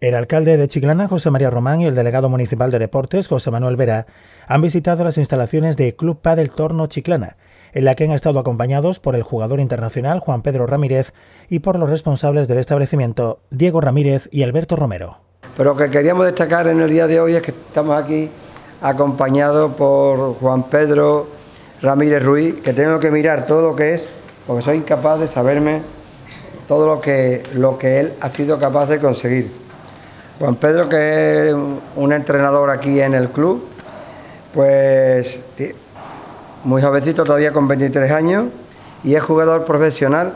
El alcalde de Chiclana, José María Román, y el delegado municipal de deportes, José Manuel Vera, han visitado las instalaciones de Club Padel Torno Chiclana, en la que han estado acompañados por el jugador internacional Juan Pedro Ramírez y por los responsables del establecimiento, Diego Ramírez y Alberto Romero. Pero lo que queríamos destacar en el día de hoy es que estamos aquí acompañados por Juan Pedro Ramírez Ruiz, que tengo que mirar todo lo que es, porque soy incapaz de saberme todo lo que, lo que él ha sido capaz de conseguir. Juan Pedro, que es un entrenador aquí en el club, pues muy jovencito, todavía con 23 años, y es jugador profesional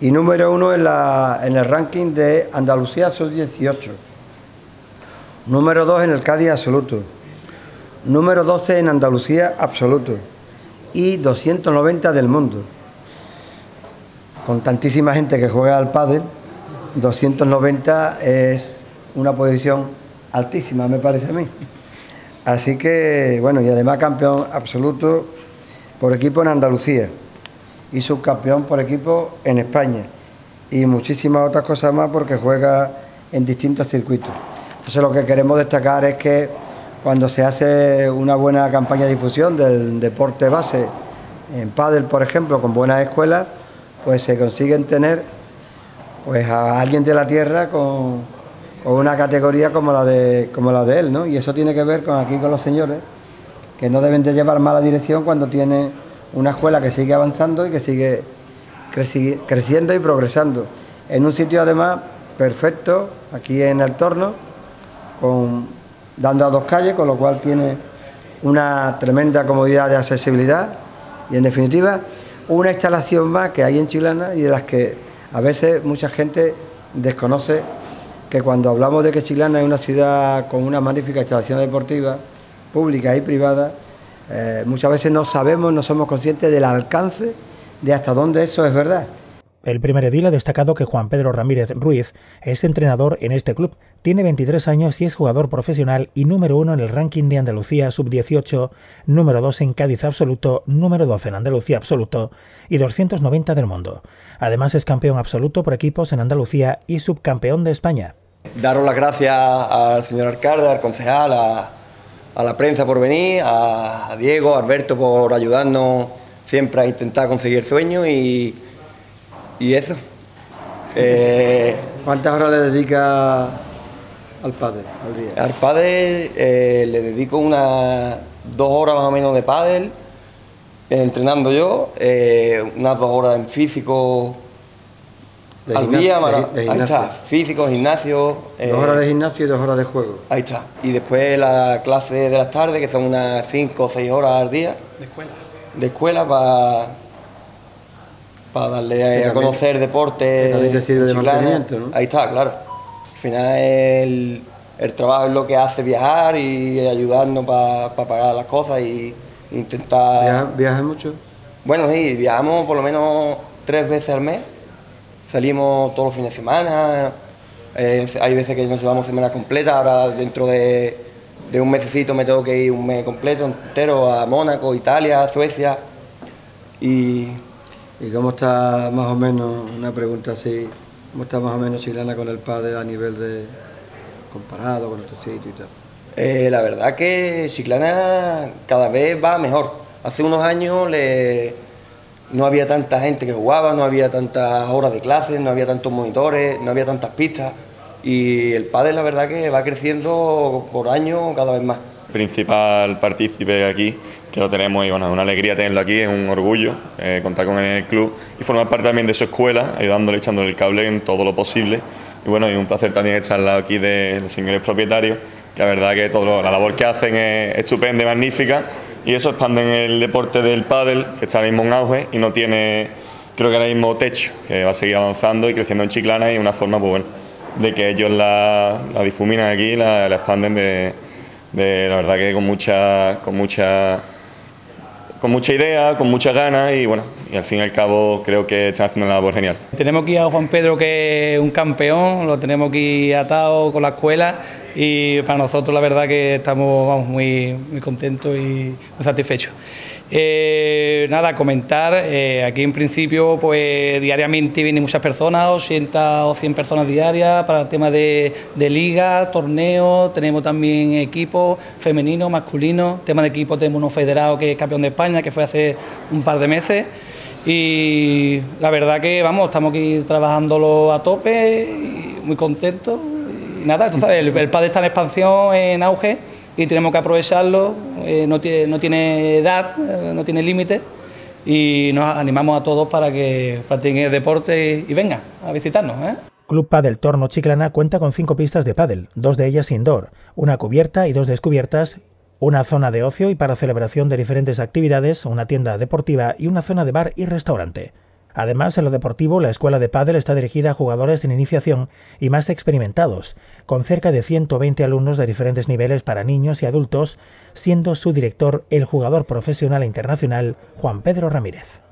y número uno en, el ranking de Andalucía Sub-18. Número dos en el Cádiz absoluto. Número 12 en Andalucía absoluto. Y 290 del mundo. Con tantísima gente que juega al pádel, 290 es una posición altísima, me parece a mí. Así que, bueno, y además campeón absoluto por equipo en Andalucía y subcampeón por equipo en España y muchísimas otras cosas más porque juega en distintos circuitos. Entonces lo que queremos destacar es que cuando se hace una buena campaña de difusión del deporte base en pádel, por ejemplo, con buenas escuelas, pues se consiguen tener pues a alguien de la tierra con, o una categoría como la de como la de él, ¿no? Y eso tiene que ver con aquí con los señores que no deben de llevar mala dirección cuando tiene una escuela que sigue avanzando y que sigue creciendo y progresando. En un sitio además perfecto, aquí en el torno, con, dando a dos calles, con lo cual tiene una tremenda comodidad de accesibilidad y en definitiva una instalación más que hay en Chilana y de las que a veces mucha gente desconoce que cuando hablamos de que Chilana es una ciudad con una magnífica instalación deportiva, pública y privada, eh, muchas veces no sabemos, no somos conscientes del alcance de hasta dónde eso es verdad. El primer edil ha destacado que Juan Pedro Ramírez Ruiz es entrenador en este club. Tiene 23 años y es jugador profesional y número uno en el ranking de Andalucía sub-18, número 2 en Cádiz absoluto, número 12 en Andalucía absoluto y 290 del mundo. Además es campeón absoluto por equipos en Andalucía y subcampeón de España. Daros las gracias al señor alcalde, al concejal, a, la prensa por venir, a, Diego, a Alberto por ayudarnos siempre a intentar conseguir el sueño y, y eso. Eh, ¿Cuántas horas le dedica al padre al día? Al padre eh, le dedico unas dos horas más o menos de pádel, entrenando yo, eh, unas dos horas en físico al día, ahí está, físico, gimnasio. dos horas de eh, gimnasio y dos horas de juego. Ahí está. Y después la clase de las tardes, que son unas cinco o seis horas al día. De escuela. De escuela para para darle a conocer deporte. también sirve de mantenimiento, ¿no? Ahí está, claro. Al final el, el trabajo es lo que hace viajar y ayudarnos para pagar las cosas y intentar. ¿Viajas mucho? Bueno, sí, viajamos por lo menos tres veces al mes salimos todos los fines de semana, eh, hay veces que nos llevamos semana completa, ahora dentro de, un mesecito me tengo que ir un mes completo, entero, a Mónaco, Italia, Suecia. Y, ¿Y cómo está más o menos, una pregunta así, cómo está más o menos Chilana con el padre a nivel de comparado con otro sitio y tal? Eh, la verdad que Chiclana cada vez va mejor. Hace unos años le, no había tanta gente que jugaba, no había tantas horas de clases, no había tantos monitores, no había tantas pistas y el pádel la verdad que va creciendo por año cada vez más. Principal partícipe aquí, que lo tenemos y bueno, es una alegría tenerlo aquí, es un orgullo eh, contar con el club y formar parte también de su escuela, ayudándole, echándole el cable en todo lo posible. Y bueno, y un placer también estar al lado aquí de los señores propietarios, que la verdad que todo, la labor que hacen es estupenda y magnífica y eso expande el deporte del pádel, que está ahora mismo en auge y no tiene, creo que ahora mismo techo, que va a seguir avanzando y creciendo en Chiclana y una forma, pues de que ellos la, difuminan aquí, la, la expanden de, la verdad que con mucha, con mucha con mucha idea, con muchas ganas y bueno, y al fin y al cabo creo que están haciendo una labor genial. Tenemos aquí a Juan Pedro que es un campeón, lo tenemos aquí atado con la escuela y para nosotros la verdad que estamos muy, muy contentos y muy satisfechos. Eh, nada, comentar, eh, aquí en principio pues diariamente vienen muchas personas, 80 o 100 personas diarias para el tema de, liga, torneo, tenemos también equipos femeninos, masculinos, tema de equipo tenemos uno federado que es campeón de España, que fue hace un par de meses y la verdad que vamos, estamos aquí trabajándolo a tope y muy contentos nada, el, el PAD está en expansión, en auge y tenemos que aprovecharlo, eh, no, tiene, no tiene edad, eh, no tiene límite y nos animamos a todos para que practiquen el deporte y, vengan a visitarnos. ¿eh? Club Padel Torno Chiclana cuenta con cinco pistas de pádel, dos de ellas indoor, una cubierta y dos descubiertas, una zona de ocio y para celebración de diferentes actividades, una tienda deportiva y una zona de bar y restaurante. Además, en lo deportivo, la escuela de pádel está dirigida a jugadores en iniciación y más experimentados, con cerca de 120 alumnos de diferentes niveles para niños y adultos, siendo su director el jugador profesional internacional Juan Pedro Ramírez.